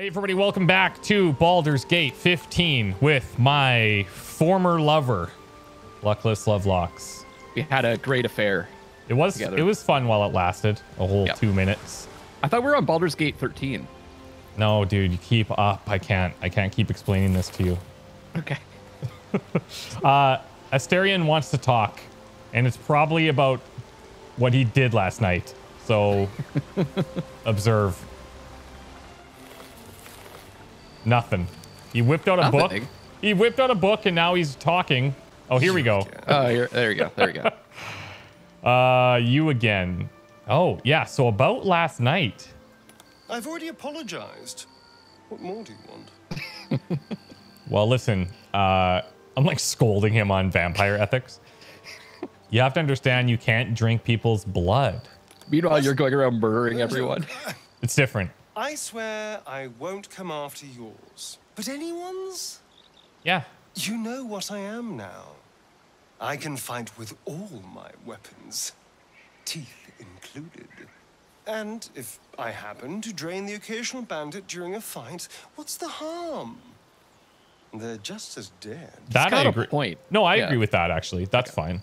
Hey, everybody, welcome back to Baldur's Gate 15 with my former lover, Luckless Lovelocks. We had a great affair. It was Together. it was fun while it lasted a whole two minutes. I thought we were on Baldur's Gate 13. No, dude, you keep up. I can't. I can't keep explaining this to you. Okay. Uh, Astarion wants to talk, and it's probably about what he did last night. So observe. Nothing. He whipped out a book. He whipped out a book, and now he's talking. Oh, here we go. Oh, here, there you go. There we go. Uh, you again. Oh, yeah. So about last night. I've already apologized. What more do you want? Well, listen. Uh, I'm like scolding him on vampire ethics. You have to understand you can't drink people's blood. Meanwhile, you're going around murdering everyone. It's different. I swear I won't come after yours. But anyone's? Yeah. You know what I am now. I can fight with all my weapons, teeth included. And if I happen to drain the occasional bandit during a fight, what's the harm? They're just as dead. That I a agree. point. No, I Yeah. agree with that actually. That's fine.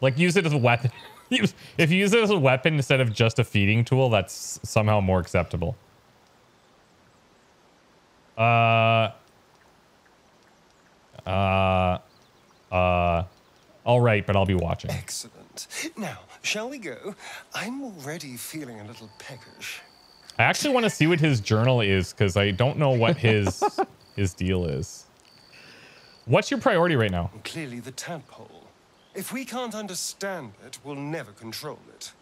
Like use it as a weapon. If you use it as a weapon instead of just a feeding tool, that's somehow more acceptable. Uh uh uh all right, but I'll be watching. Excellent. Now, shall we go? I'm already feeling a little peckish. I actually want to see what his journal is cuz I don't know what his his deal is. What's your priority right now? Clearly the tadpole. If we can't understand it, we'll never control it.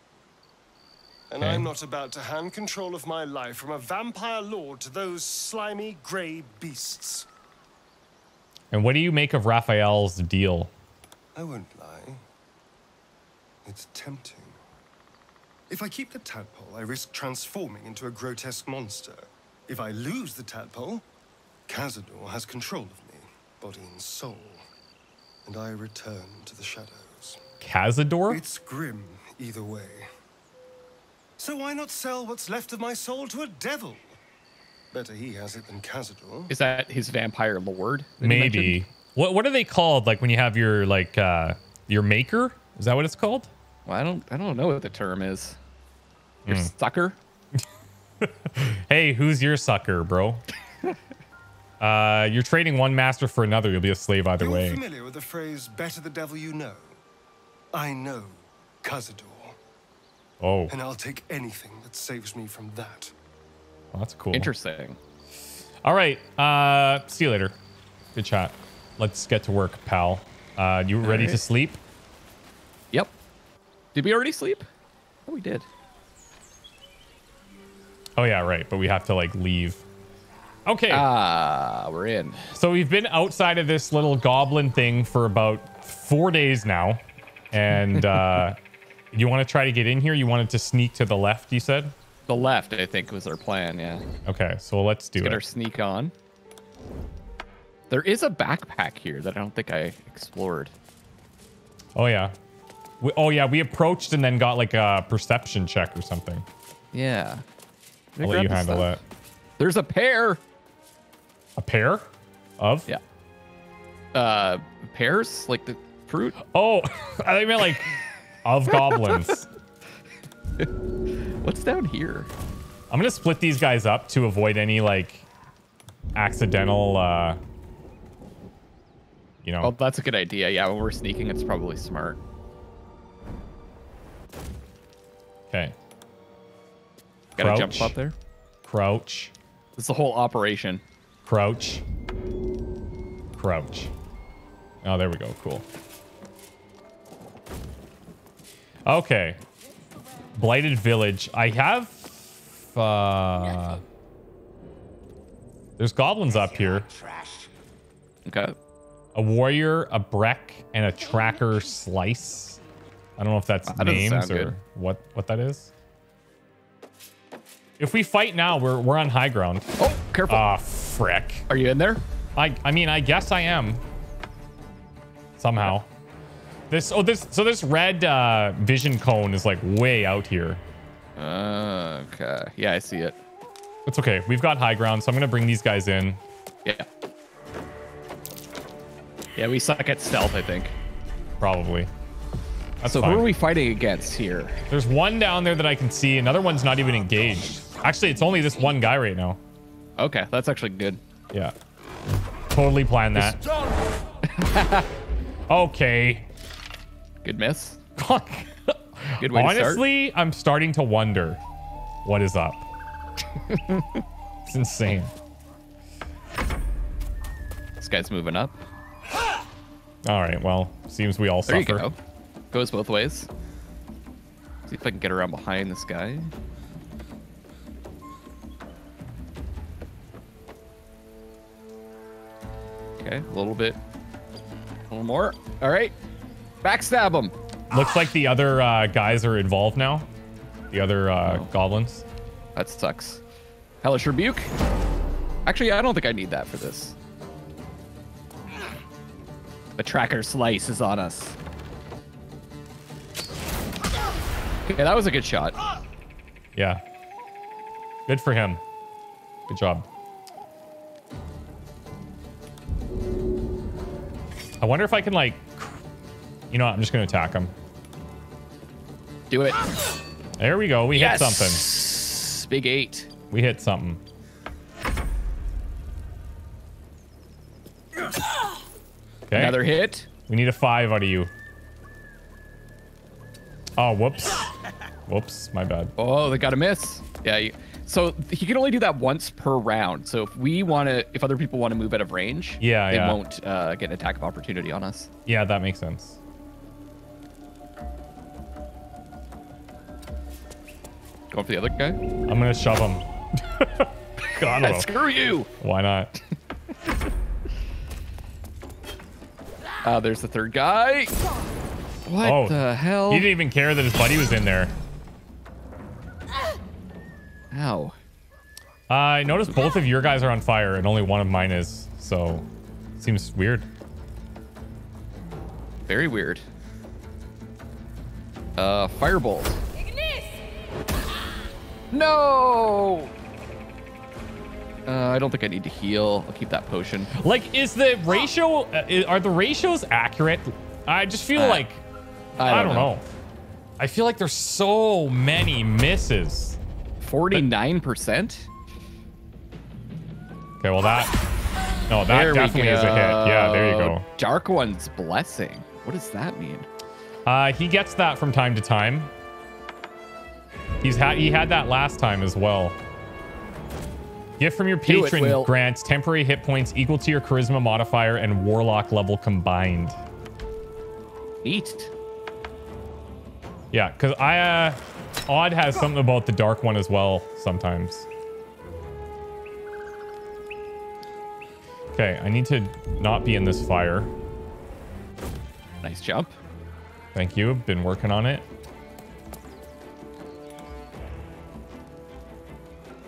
And Okay. I'm not about to hand control of my life from a vampire lord to those slimy grey beasts. And what do you make of Raphael's deal? I won't lie. It's tempting. If I keep the tadpole, I risk transforming into a grotesque monster. If I lose the tadpole, Cazador has control of me, body and soul. And I return to the shadows. Cazador? It's grim either way. So why not sell what's left of my soul to a devil? Better he has it than Cazador. Is that his vampire lord? Maybe. What what are they called? Like when you have your like uh your maker? Is that what it's called? Well, I don't. I don't know what the term is. Your Hmm. sucker. Hey, who's your sucker, bro? uh you're trading one master for another. You'll be a slave either You're way. familiar with the phrase "better the devil you know"? I know Cazador, Oh, and I'll take anything that saves me from that. well, that's cool. Interesting. All right. Uh see you later. Good chat. Let's get to work, pal. Uh you ready to sleep? Yep. Did we already sleep? Oh, we did. Oh yeah, right. But we have to like leave. Okay. Ah, we're in. So we've been outside of this little goblin thing for about four days now. And uh you want to try to get in here? You wanted to sneak to the left, you said? The left, I think, was our plan. Yeah. Okay, so let's do it. Get our sneak on. There is a backpack here that I don't think I explored. Oh yeah. We, oh yeah, we approached and then got like a perception check or something. Yeah. I'll let you handle stuff? that. There's a pair. A pair of? Yeah. Uh, pears like the fruit. Oh, I think meant like of goblins. What's down here? I'm gonna split these guys up to avoid any like accidental uh you know Oh, that's a good idea. Yeah, when we're sneaking, it's probably smart. okay. Gotta Crouch. jump up there. Crouch. It's the whole operation. Crouch. Crouch. Oh, there we go. Cool. Okay. Blighted Village. I have uh There's goblins up here. Okay. A warrior, a breck, and a tracker slice. I don't know if that's That names or good. what what that is. If we fight now, we're we're on high ground. Oh, careful. Ah, frick. Are you in there? I I mean, I guess I am. Somehow. This oh this so this red uh vision cone is like way out here. Uh, okay. Yeah, I see it. It's okay. We've got high ground, so I'm gonna bring these guys in. Yeah. Yeah, we suck at stealth, I think. Probably. That's so fine. who are we fighting against here? There's one down there that I can see. Another one's not even engaged. Actually, it's only this one guy right now. Okay, that's actually good. Yeah. Totally planned that. okay. Good miss. Good Good way to start. Honestly, I'm starting to wonder what is up. it's insane. This guy's moving up. All right. Well, seems we all There suffer. you go. Goes both ways. See if I can get around behind this guy. Okay, a little bit. A little more. All right. Backstab him. Looks like the other uh, guys are involved now. The other uh, Oh. goblins. That sucks. Hellish Rebuke. Actually, I don't think I need that for this. The tracker slice is on us. Okay, that was a good shot. Yeah. Good for him. Good job. I wonder if I can like, you know, what, I'm just gonna attack him. Do it. There we go. We hit something. something. Big eight. We hit something. Okay. Another hit. We need a five out of you. Oh, whoops. Whoops. My bad. Oh, they got a miss. Yeah. You, so he can only do that once per round. So if we want to, if other people want to move out of range, Yeah, they yeah. won't uh, get an attack of opportunity on us. Yeah, that makes sense. Going for the other guy. I'm gonna shove him. God, Screw you. why not? Uh, there's the third guy. What Oh, the hell? He didn't even care that his buddy was in there. Ow. Uh, I noticed both of your guys are on fire and only one of mine is. So, seems weird. Very weird. Uh, firebolt. No. Uh, I don't think I need to heal. I'll keep that potion. Like, is the ratio? Uh, i- are the ratios accurate? I just feel Uh, like I don't, know. I feel like there's so many misses. Forty-nine percent. Okay, well that. No, that definitely is a hit. Yeah, there you go. Dark One's blessing. What does that mean? Uh, he gets that from time to time. He's had he had that last time as well. Gift from your Do it, patron grants temporary hit points equal to your charisma modifier and warlock level combined. Neat. Yeah, because I uh, Odd has something about the dark one as well sometimes. Okay, I need to not be in this fire. Nice jump. Thank you. Been working on it.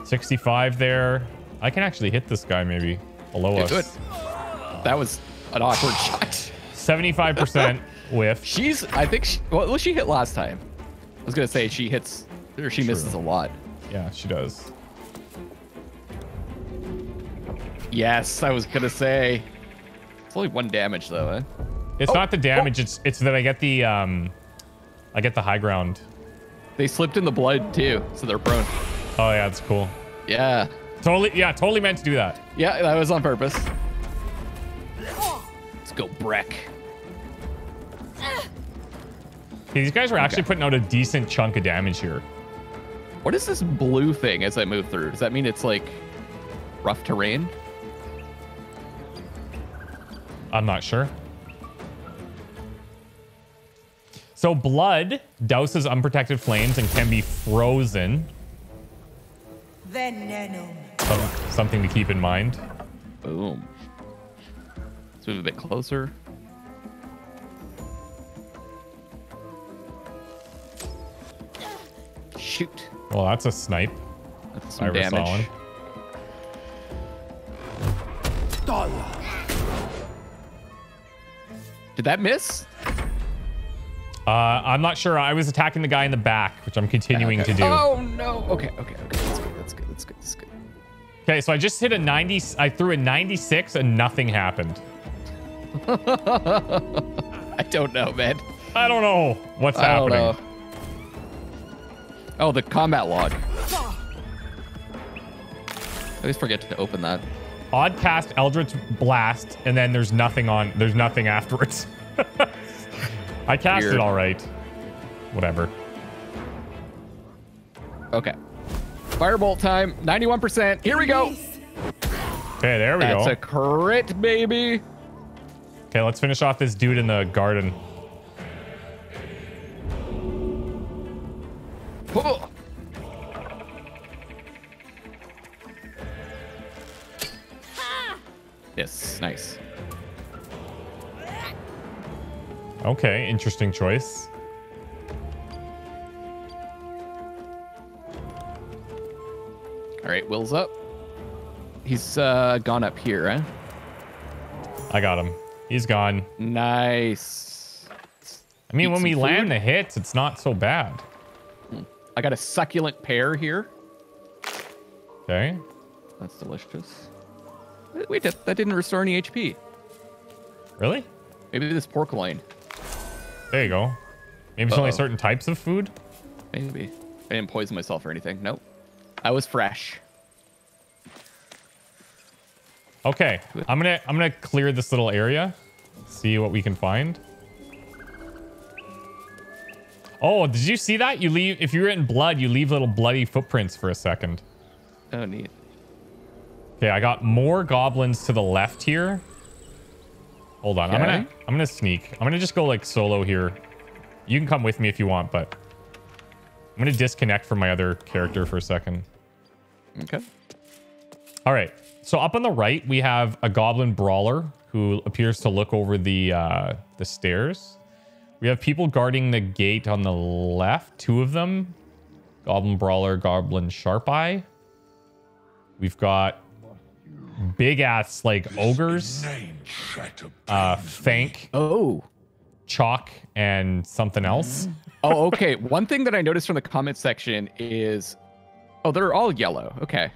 65 there. I can actually hit this guy maybe below Yeah, us. That was an awkward shot. 75% whiff. She's, I think, she, was she hit last time. I was gonna say she hits, or she misses a lot. Yeah, she does. Yes, I was gonna say. It's only one damage though, eh? It's Oh, not the damage, it's it's that I get the um I get the high ground. They slipped in the blood too, so they're prone. Oh yeah, that's cool. Yeah, Totally yeah, totally meant to do that. yeah, that was on purpose. Let's go, Breck. Okay, these guys were actually Okay. putting out a decent chunk of damage here. What is this blue thing as I move through? Does that mean it's like rough terrain? I'm not sure. So blood douses unprotected flames and can be frozen. Venenum. Some, oh, something to keep in mind. Boom. Let's move a bit closer. Shoot. Well, that's a snipe. That's I some ever saw damage. one. Did that miss? Uh, I'm not sure. I was attacking the guy in the back, which I'm continuing Okay. to do. Oh no. Okay, okay, okay. That's good. That's good. That's good. That's good. Okay, so I just hit a 90. I threw a 96 and nothing happened. I don't know, man. I don't know what's I don't happening. know. Oh, the combat log. I always forget to open that. Odd cast Eldritch Blast, and then there's nothing on. There's nothing afterwards. I cast Weird. it all right. Whatever. Okay. Firebolt time, 91%. Here we go. Okay, there we That's go. That's a crit, baby. Okay, let's finish off this dude in the garden. Oh. Yes, nice. Okay, interesting choice. All right, Will's up. He's uh, gone up here, eh? I got him. He's gone. Nice. I mean, Eat when we some land the hits, it's not so bad. I got a succulent pear here. Okay. That's delicious. Wait, Wait, that, that didn't restore any HP. Really? Maybe this pork loin. There you go. Maybe it's only Uh-oh. certain types of food. Maybe. I didn't poison myself or anything. Nope. I was fresh. Okay, I'm gonna I'm gonna clear this little area, see what we can find. Oh, did you see that? You leave if you're in blood, you leave little bloody footprints for a second. Oh, neat. Okay, I got more goblins to the left here. Hold on, I'm gonna I'm gonna sneak. I'm gonna just go like solo here. You can come with me if you want, but I'm gonna disconnect from my other character for a second. Okay. All right. So up on the right, we have a goblin brawler who appears to look over the uh, the stairs. We have people guarding the gate on the left, two of them. Goblin brawler, goblin sharp eye. We've got big ass like ogres, uh, Fank, Oh. Chalk, and something else. Oh, okay. One thing that I noticed from the comment section is, oh, they're all yellow. Okay.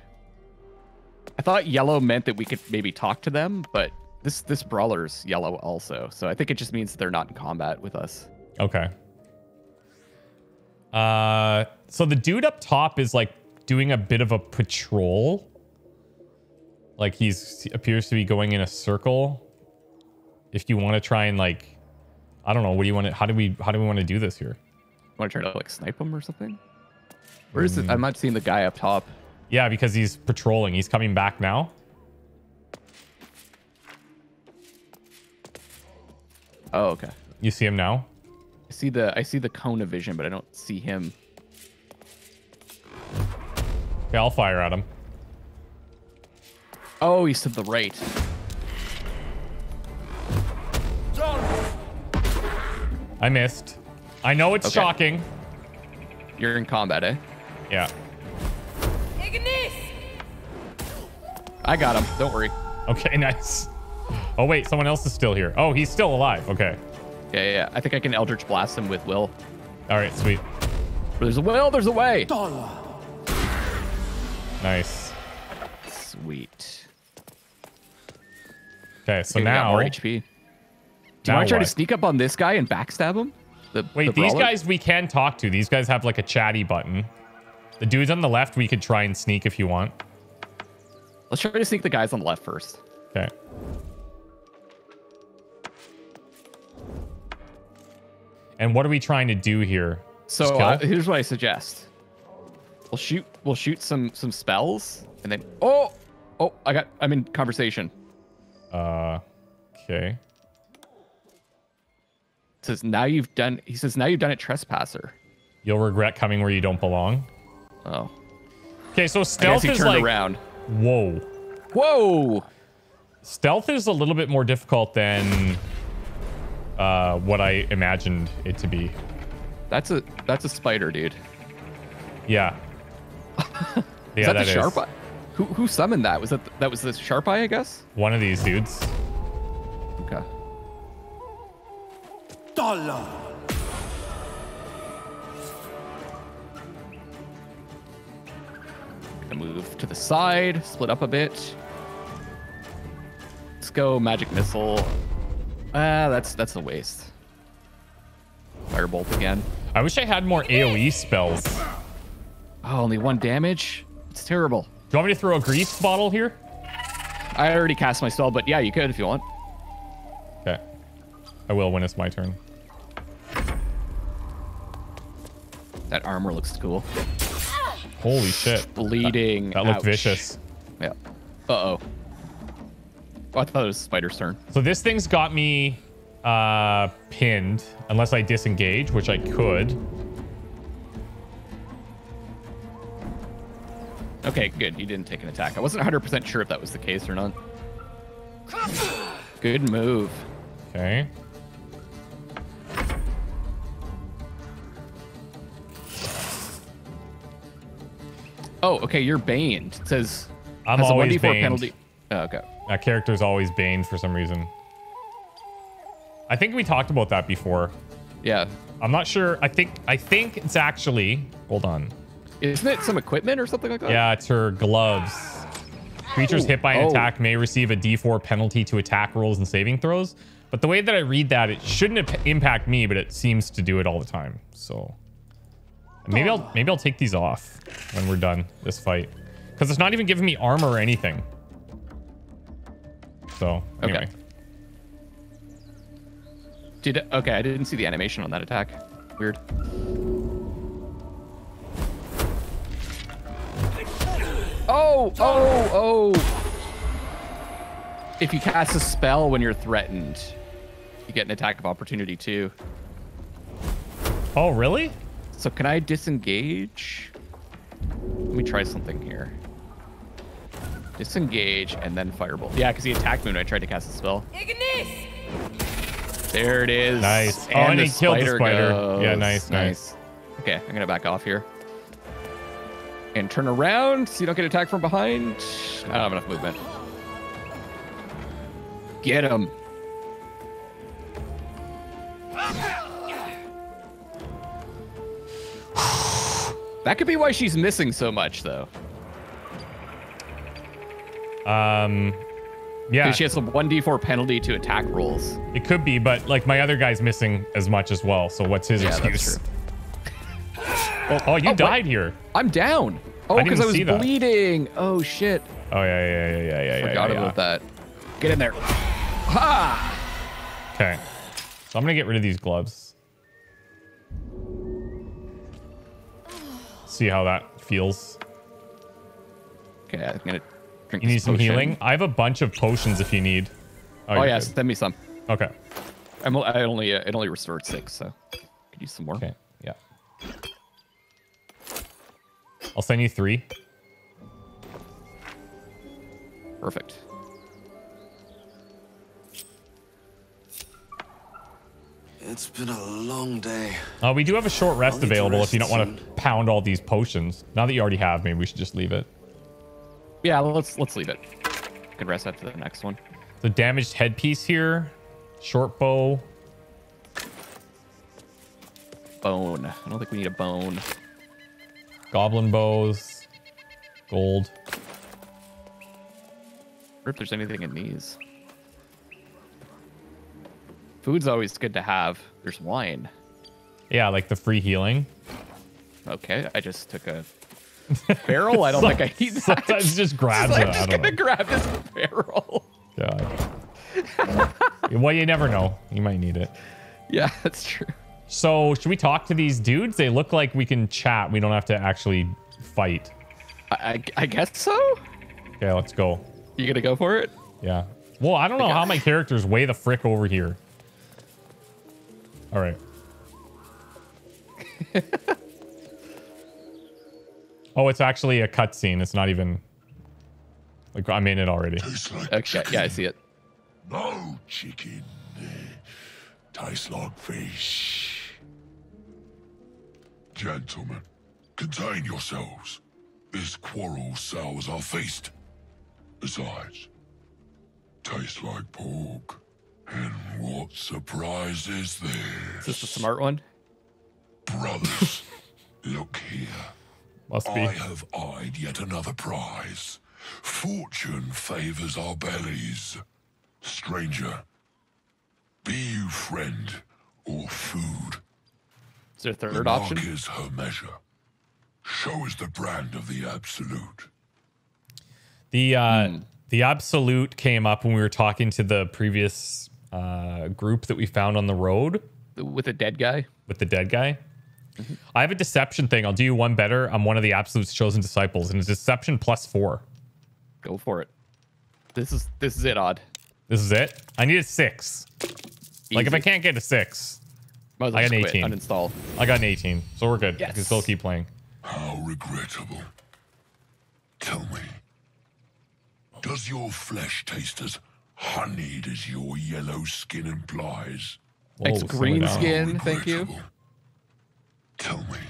I thought yellow meant that we could maybe talk to them, but this this brawler's yellow also. So I think it just means they're not in combat with us. Okay. Uh, so the dude up top is like doing a bit of a patrol. Like he's he appears to be going in a circle. If you want to try and like, I don't know, what do you want to? How do we? How do we want to do this here? Want to try to like snipe him or something? Where is it? I'm not seeing the guy up top. Yeah, because he's patrolling. He's coming back now. Oh, okay. You see him now? I see the I see the cone of vision, but I don't see him. Okay, I'll fire at him. Oh, he's to the right. I missed. I know it's Okay. shocking. You're in combat, eh? Yeah. I got him. Don't worry. Okay, nice. Oh wait, someone else is still here. Oh, he's still alive. Okay. Yeah, yeah, yeah. I think I can Eldritch blast him with Will. All right, sweet. There's a will. There's a way. Nice. Sweet. Okay, so Okay, now more HP. Do you want to try to sneak up on this guy and backstab him? The, Wait, the these guys we can talk to. These guys have like a chatty button. The dudes on the left we could try and sneak if you want. Let's try to sneak the guys on the left first. Okay. And what are we trying to do here? So uh, here's what I suggest. We'll shoot. We'll shoot some some spells, and then oh oh I got I'm in conversation. Uh, okay. It says now you've done. He says now you've done it, trespasser. You'll regret coming where you don't belong. Oh, Okay, so I guess stealth he turned like around. whoa. Whoa! Stealth is a little bit more difficult than uh, what I imagined it to be. That's a that's a spider, dude. Yeah. Is yeah, that the is. sharp eye? Who who summoned that? Was that that was the sharp eye? I guess. One of these dudes. Okay. gonna move to the side, split up a bit. Let's go magic missile. Ah, that's that's a waste. Firebolt again. I wish I had more AoE spells. Oh, only one damage. It's terrible. Do you want me to throw a grease bottle here? I already cast my spell, but yeah, you could if you want. Okay. I will when it's my turn. That armor looks cool. Holy shit. Bleeding. That looked Ouch. vicious. Yeah. Uh oh. I thought it was Spider's turn. So this thing's got me uh, pinned, unless I disengage, which I could. Okay, good. You didn't take an attack. I wasn't 100% sure if that was the case or not. Good move. Okay. Oh, okay. You're baned. It says I'm has always a 1d4 baned. penalty. Oh, okay. That character's always Bane for some reason. I think we talked about that before. Yeah. I'm not sure. I think I think it's actually. Hold on. Isn't it some equipment or something like that? Yeah, it's her gloves. Creatures hit by an Oh. attack may receive a D4 penalty to attack rolls and saving throws. But the way that I read that, it shouldn't impact me, but it seems to do it all the time. So maybe I'll maybe I'll take these off when we're done this fight, because it's not even giving me armor or anything. So Okay. anyway, Did okay? I didn't see the animation on that attack. Weird. Oh, oh, oh. If you cast a spell when you're threatened, you get an attack of opportunity too. oh really? So can I disengage? Let me try something here. Disengage and then firebolt. Yeah, because he attacked me moon I tried to cast a spell. Ignis! There it is. Nice. Oh, and the he killed the spider. Yeah, goes. nice, nice. Okay, I'm gonna back off here. And turn around so you don't get attacked from behind. I don't have enough movement. Get him. That could be why she's missing so much, though. Um, yeah, She has a 1d4 penalty to attack rolls. it could be, but like my other guy's missing as much as well. So what's his Yeah, excuse? true. Oh, you what? died here. I'm down. Oh, because I was see that. bleeding. Oh shit. Oh yeah, yeah, yeah, yeah, yeah, yeah. Forgot yeah, about that. Get in there. Ha! Okay. So I'm gonna get rid of these gloves. See how that feels. Okay, I'm gonna drink. You need this some potion. healing. I have a bunch of potions if you need. Oh, you're yeah, good. send me some. Okay. I'm, I only uh, it only restored six, so could use some more. Okay. Yeah. I'll send you three. Perfect. It's been a long day. Uh, we do have a short rest I'll available if you don't want to pound all these potions. Now that you already have, maybe we should just leave it. Yeah, let's let's leave it. Could rest after the next one. The damaged headpiece here. Short bow. Bone. I don't think we need a bone. Goblin bows. Gold. Or if there's anything in these. Food's always good to have. There's wine. Yeah, like the free healing. Okay, I just took a barrel. I don't think I need that. Sometimes it just grabs I'm it. Just gonna know. grab this barrel. God. well, you never know. You might need it. Yeah, that's true. So, should we talk to these dudes? They look like we can chat. We don't have to actually fight. I, I, I guess so. Okay, let's go. You gonna go for it? Yeah. Well, I don't know how my character's way the frick over here. All right. Oh, it's actually a cutscene. It's not even like I'm in it already. Tastes like Okay, chicken. yeah, I see it. No chicken. Tastes like fish. Gentlemen, contain yourselves. This quarrel sours our feast. Besides, tastes like pork. And what surprise is this? Is this? this the smart one? Brothers, look here. Must be. I have eyed yet another prize. Fortune favors our bellies. Stranger, be you friend or food. Is there a The third mark option? is her measure. Show is the brand of the absolute. The uh, Hmm. the absolute came up when we were talking to the previous uh, group that we found on the road With a dead guy? with the dead guy. I have a deception thing. I'll do you one better. I'm one of the absolute's chosen disciples, and it's deception plus four. Go for it. This is this is it, odd. This is it. I need a six. Like if I can't get a six, well I got just an quit, 18. Uninstall. I got an 18, so we're good. I can still keep playing. How regrettable. Tell me, does your flesh taste as honeyed as your yellow skin implies? It's Whoa, slow green skin. thank you. Regrettable. Tell me,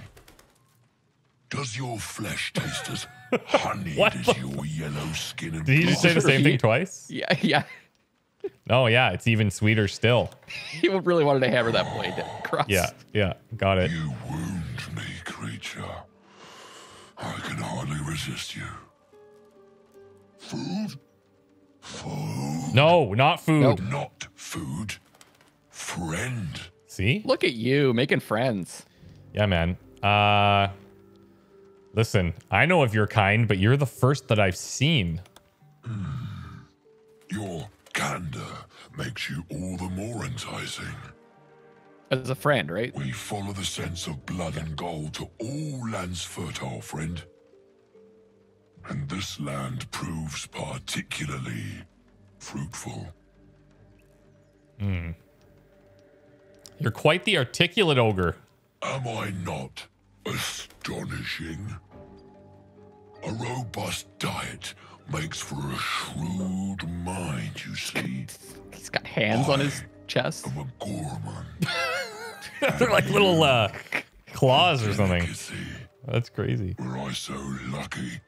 does your flesh taste as honeyed What as the- your yellow skin implies? Did he just say the same thing twice? Yeah, yeah. No, yeah, it's even sweeter still. He really wanted to hammer that blade across. Yeah, yeah, got it. You wound me, creature. I can hardly resist you. Food? Food. No, not food. Nope. Not food. Friend. See? Look at you making friends. Yeah, man. Uh Listen, I know of your kind, but you're the first that I've seen. Your candor makes you all the more enticing. As a friend, right? We follow the sense of blood and gold to all lands fertile, friend. And this land proves particularly fruitful. Hmm. You're quite the articulate ogre. Am I not astonishing? A robust diet makes for a shrewd mind, you see. He's got hands on his chest. I'm a gourmand. They're like little uh claws or something. That's crazy. Were I so lucky?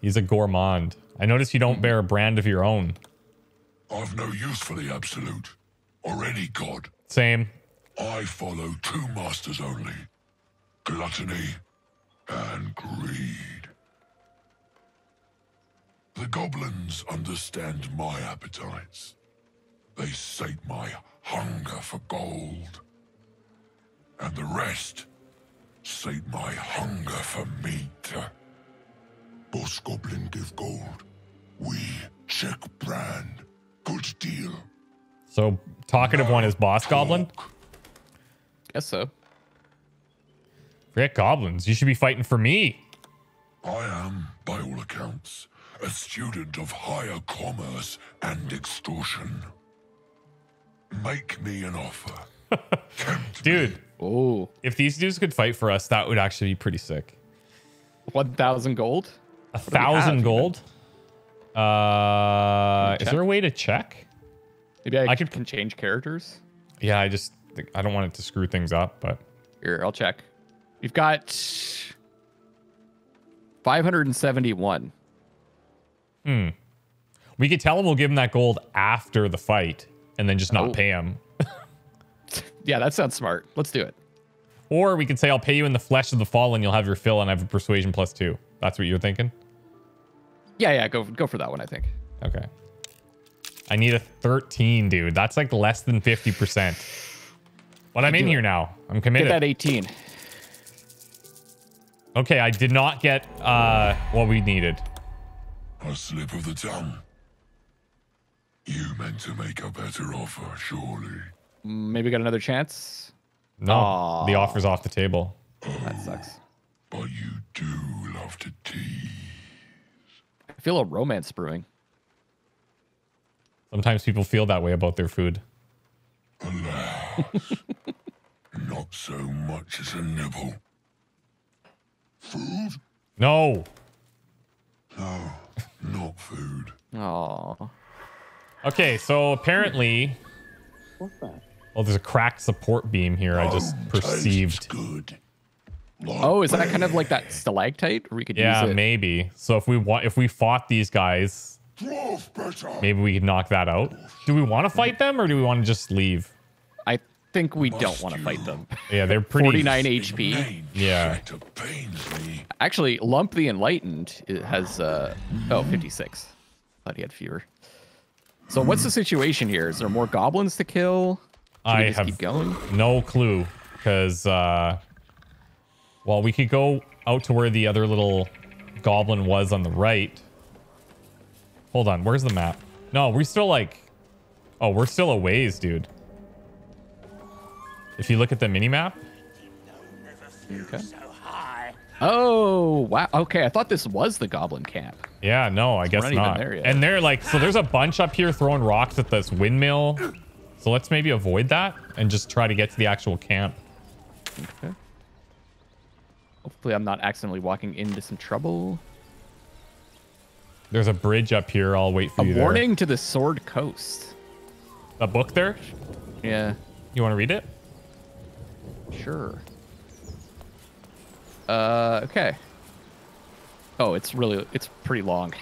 He's a gourmand. I notice you don't bear a brand of your own. I've no use for the absolute, or any god. Same. I follow two masters only gluttony and greed. The goblins understand my appetites. They sate my hunger for gold. And the rest sate my hunger for meat. Boss Goblin give gold. We check brand. Good deal. So talkative one is boss goblin. Talk. Guess so. Forget goblins. You should be fighting for me. I am, by all accounts, a student of higher commerce and extortion. Make me an offer. Tempt me. Dude, Oh, if these dudes could fight for us, that would actually be pretty sick. 1,000 gold? A do we have thousand even? gold? Uh, is there a way to check? Maybe I, I could could- can change characters. Yeah, I just think- I don't want it to screw things up, but Here, I'll check. You've got 571. Hmm. we could tell him we'll give him that gold after the fight and then just not Oh. pay him. Yeah, that sounds smart. Let's do it. Or we could say I'll pay you in the flesh of the fallen, and you'll have your fill and I have a persuasion plus two. That's what you're thinking? Yeah, yeah, go go for that one, I think. Okay. I need a 13, dude. That's like less than 50%. But I'm in do it. here now. I'm Get committed. that 18. Okay, I did not get uh what we needed. A slip of the tongue. You meant to make a better offer, surely. Maybe got another chance. No, the offer's off the table. That sucks. But you do love to tease. I feel a romance brewing. Sometimes people feel that way about their food. Alas, not so much as a nibble. Food? No. No, not food. Oh, Okay, so apparently, well, there's a cracked support beam here. I just Oh, perceived. good. oh, is that kind of like that stalactite? Or we could Yeah, use it. maybe. So if we want, if we fought these guys, maybe we could knock that out. Do we want to fight them or do we want to just leave? I think we don't want to fight them. Yeah, they're pretty. 49 HP. Yeah. Shatter pains me. Actually, Lump the Enlightened has uh oh 56. Thought he had fewer. So what's the situation here? Is there more goblins to kill? Should I just have keep going. no clue because uh, well, we could go out to where the other little goblin was on the right. Hold on, where's the map? No, we're still like, oh, we're still a ways, dude. If you look at the mini map, Okay. Oh wow. Okay, I thought this was the goblin camp. yeah, no, I guess not not. there. And they're like, so there's a bunch up here throwing rocks at this windmill. So let's maybe avoid that and just try to get to the actual camp. Okay. Hopefully, I'm not accidentally walking into some trouble. There's a bridge up here. I'll wait for A you there. warning to the Sword Coast. A book there? Yeah, You want to read it? Sure. Uh, okay. Oh, it's really, it's pretty long.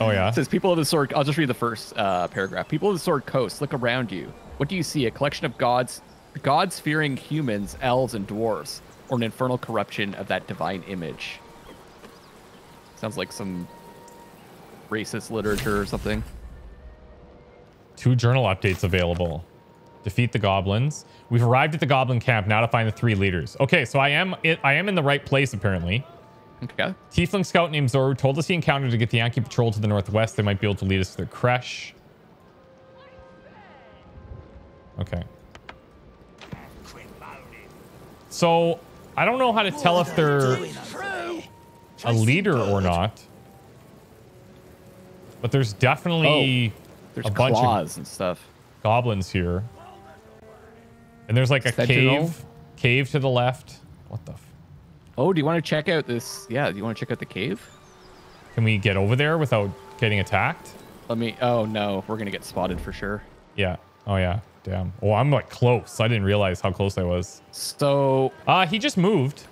Oh yeah. It says people of the sword. I'll just read the first uh, paragraph. People of the sword coast, look around you. What do you see? A collection of gods, gods fearing humans, elves, and dwarves, or an infernal corruption of that divine image. Sounds like some racist literature or something. Two journal updates available. Defeat the goblins. We've arrived at the goblin camp. Now to find the three leaders. Okay, so I am it, I am in the right place apparently. Okay. Tiefling scout named Zorru told us he encountered to githyanki patrol to the northwest. They might be able to lead us to their creche. Okay. So I don't know how to tell if they're a leader or not. But there's definitely oh, There's a bunch of and stuff. goblins here. And there's like a Sentinel? cave, cave to the left. What the? F- Oh, do you want to check out this? Yeah, do you want to check out the cave? Can we get over there without getting attacked? Let me. Oh no, we're gonna get spotted for sure. Yeah. Oh yeah. Damn. Oh, I'm like close. I didn't realize how close I was. So, Uh, he just moved.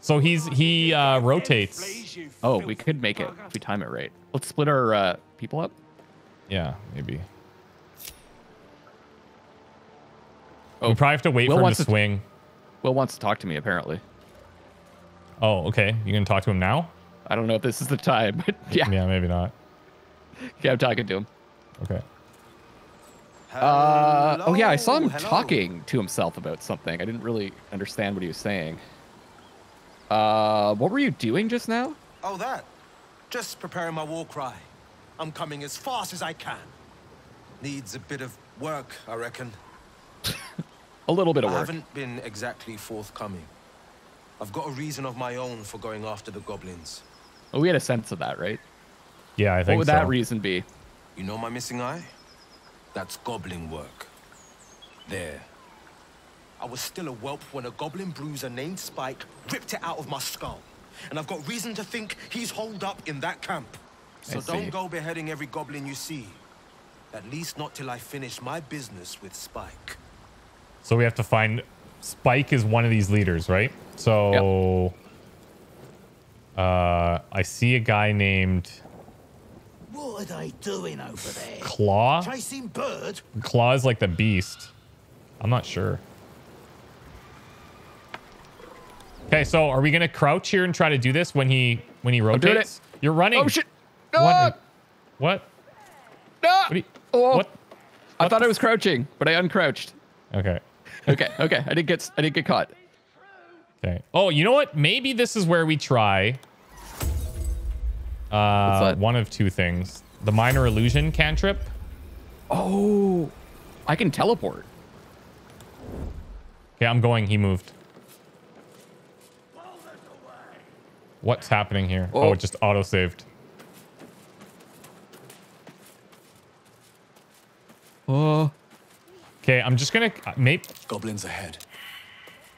So he's he uh, rotates. oh, we could make it if we time it right. Let's split our uh, people up. Yeah, maybe. Oh, we probably have to wait Will for him wants to to- swing. Will wants to talk to me apparently. Oh, okay. You gonna talk to him now? I don't know if this is the time, but yeah, yeah, Yeah, maybe not. I'm talking to him. Okay. Uh, oh yeah, I saw him Hello. talking to himself about something. I didn't really understand what he was saying. Uh, what were you doing just now? Oh, that. Just preparing my war cry. I'm coming as fast as I can. Needs a bit of work, I reckon. A little bit of work. I haven't been exactly forthcoming. I've got a reason of my own for going after the goblins. Oh, we had a sense of that, right? Yeah, I think What would so. that reason be? You know my missing eye? That's goblin work. There. I was still a whelp when a goblin bruiser named Spike ripped it out of my skull. And I've got reason to think he's holed up in that camp. So I see. don't go beheading every goblin you see. At least not till I finish my business with Spike. So we have to find Spike is one of these leaders, right? So uh I see a guy named What are they doing over there? Claw. Chasing bird? Claw is like the beast. I'm not sure. Okay, so are we gonna crouch here and try to do this when he when he doing it. rotates? You're running. Oh shit! What? Ah! What? Ah! What? you- Oh, what? I thought I was crouching, but I uncrouched. Okay. Okay, okay. I didn't get I didn't get caught. Okay. Oh, you know what? Maybe this is where we try. Uh, one of two things: the minor illusion cantrip. Oh, I can teleport. Okay, I'm going. He moved. What's happening here? Oh, Oh. it just auto saved. Oh, Okay, I'm just gonna uh, make Goblins ahead.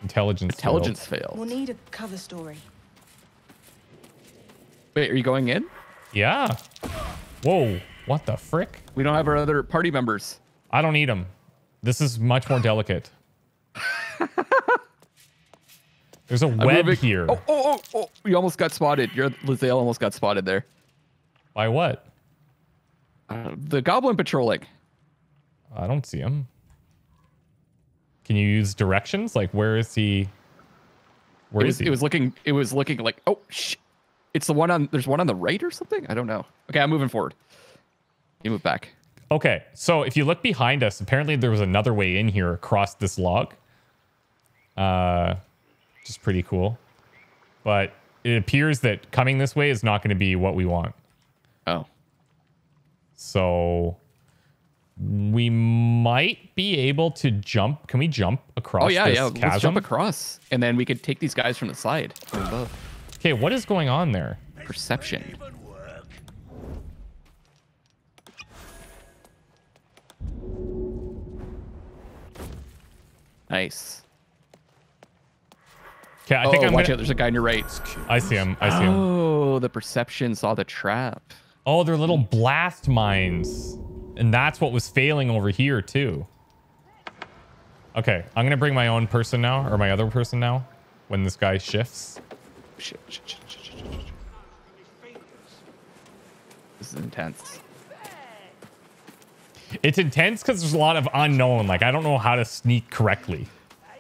intelligence. intelligence failed. failed. We'll need a cover story. Wait, are you going in? Yeah. Whoa. What the frick? We don't have our other party members. I don't need them. This is much more delicate. There's a I'm web moving- here. Oh, oh, oh, oh! You almost got spotted. Your Lae'zel almost got spotted there. By what? Uh, the goblin patrolling. I don't see him. Can you use directions? Like, where is he? Where it is was, he? it was looking it was looking like oh sh- it's the one on there's one on the right or something i don't know okay i'm moving forward you move back Okay, so if you look behind us, apparently there was another way in here across this log. Uh, which is pretty cool. But it appears that coming this way is not going to be what we want. oh So we might be able to jump. Can we jump across oh yeah yeah chasm? let's jump across and then we could take these guys from the side from Okay, what is going on there? perception nice Okay, I oh think I'm watch gonna, out there's a guy on your right I see him. I see him. oh the perception saw the trap Oh, they're little blast mines. And that's what was failing over here, too. Okay, I'm going to bring my own person now, or my other person now, when this guy shifts. shit, shit, shit. this is intense It's intense because there's a lot of unknown. Like, I don't know how to sneak correctly.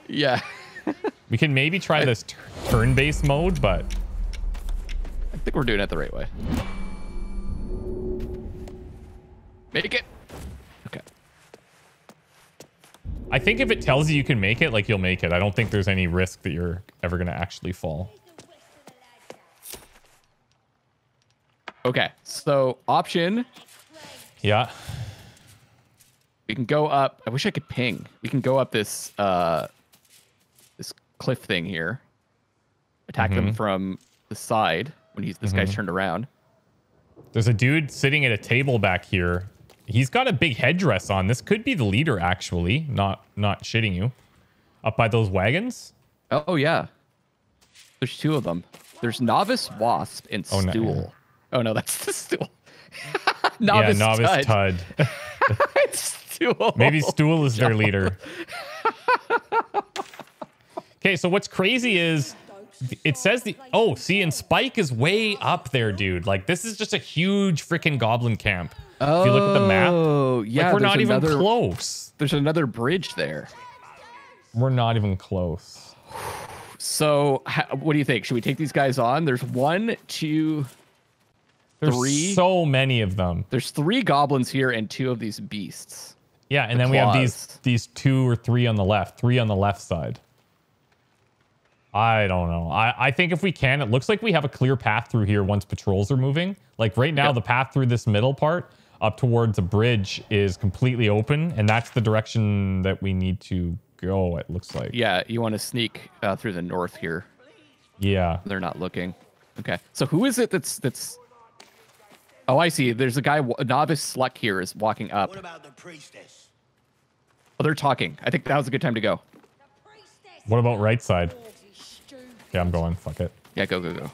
yeah We can maybe try this turn-based mode, but I think we're doing it the right way. Make it. Okay. I think if it tells you you can make it, like, you'll make it. I don't think there's any risk that you're ever going to actually fall. Okay. So option, Yeah. we can go up. I wish I could ping. We can go up this uh this cliff thing here. Attack them from the side when he's this guy's turned around. There's a dude sitting at a table back here. He's got a big headdress on. This could be the leader, actually. Not not shitting you. Up by those wagons. Oh yeah. There's two of them. There's novice wasp and Oh, no- stool. Oh no, that's the stool. yeah, novice novice tud. Tud. It's stool. Maybe Stool is their leader. Okay, so what's crazy is it says the oh, see, and Spike is way up there, dude. Like this is just a huge freaking goblin camp. If you look at the map, Oh yeah. like we're there's not even close. There's another bridge there. We're not even close. So, what do you think? Should we take these guys on? There's one, two, There's Three? so many of them. there's three goblins here and two of these beasts. Yeah, and The then we have these these two or three on the left, three on the left side. I don't know. I, I think if we can, it looks like we have a clear path through here once patrols are moving. Like right now, Yep. the path through this middle part up towards a bridge is completely open, and that's the direction that we need to go. It looks like. Yeah, you want to sneak uh, through the north here. Yeah. They're not looking. Okay. So who is it that's that's? Oh, I see. There's a guy. A novice Sluck here is walking up. What about the priestess? Oh, they're talking. I think that was a good time to go. What about right side? Yeah, I'm going. Fuck it. Yeah, go go go.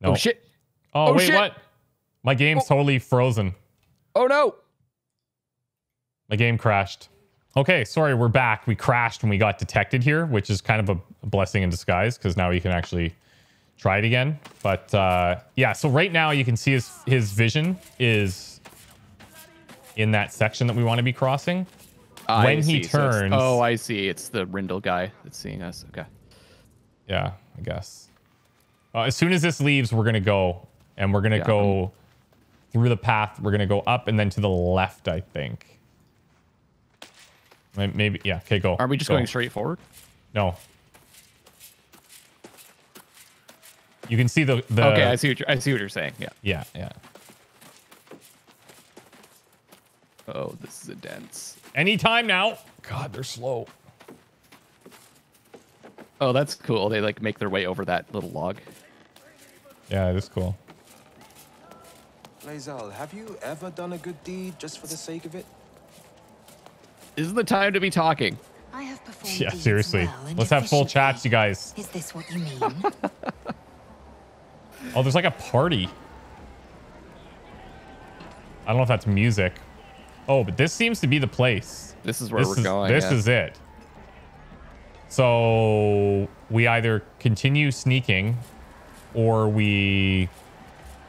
No. Oh shit. Oh, Oh, wait, shit. what? My game's totally frozen. Oh no. My game crashed. Okay, sorry, we're back. We crashed when we got detected here, which is kind of a blessing in disguise because now you can actually try it again. But uh, yeah, so right now you can see his his vision is in that section that we want to be crossing. I When he see. So turns- oh, I see. It's the Rindle guy that's seeing us. Okay. Yeah, I guess. Uh, as soon as this leaves, we're gonna go, and we're gonna Yeah, go through the path. We're gonna go up and then to the left, I think. Maybe, yeah. Okay, go. Aren't we just Go. going straight forward? No. You can see the the. okay, I see what you're, I see what you're saying. Yeah. Yeah, yeah. Oh, this is a dense. Anytime now. God, they're slow. Oh, that's cool. They like make their way over that little log. Yeah, it is cool. Lae'zel, have you ever done a good deed just for the sake of it? This is the time to be talking. I have performed Yeah, seriously. well Let's have full chats, you guys. Is this what you mean? Oh, there's like a party. I don't know if that's music. Oh, but this seems to be the place. This is where this we're is, going. This yeah. is it. So we either continue sneaking or we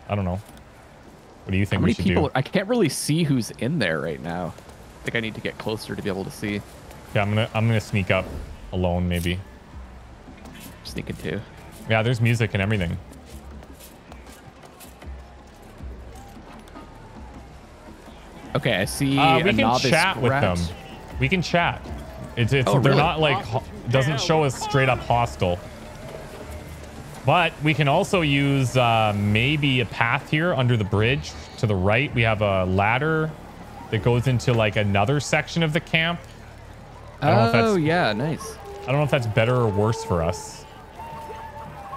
I don't know. What do you think we many should people? do? I can't really see who's in there right now. I think I need to get closer to be able to see. Yeah, I'm gonna I'm gonna sneak up alone maybe. Sneaking too. Yeah, there's music and everything. Okay, I see. Uh, we a can novice chat with them. We can chat. It's it's Oh, they're really? not like ho- doesn't show us straight up hostile. But we can also use uh, maybe a path here under the bridge to the right. We have a ladder that goes into like another section of the camp. I don't know if Oh yeah, nice. I don't know if that's better or worse for us.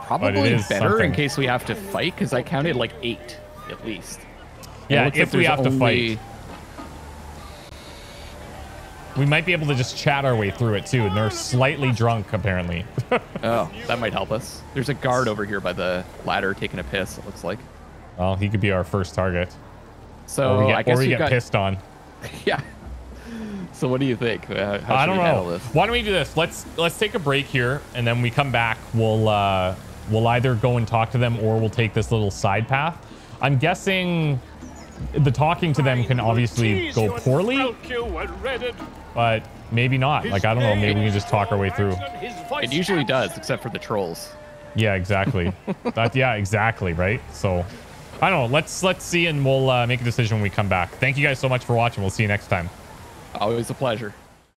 Probably better something. in case we have to fight, because I counted like eight at least. Yeah, if we have to fight. We might be able to just chat our way through it too, and they're slightly drunk apparently. Oh, that might help us. There's a guard over here by the ladder taking a piss. It looks like. well, he could be our first target. So or we get, I guess or we get got, pissed on. Yeah. So what do you think? Uh, how I don't we know. this? Why don't we do this? Let's let's take a break here, and then we come back. We'll uh, we'll either go and talk to them, or we'll take this little side path. I'm guessing the talking to them can obviously go poorly, but maybe not. Like I don't know. Maybe we can just talk our way through. It usually does, except for the trolls. Yeah, exactly. that, yeah, exactly. Right. So I don't know. Let's let's see, and we'll uh, make a decision when we come back. Thank you guys so much for watching. We'll see you next time. Always a pleasure.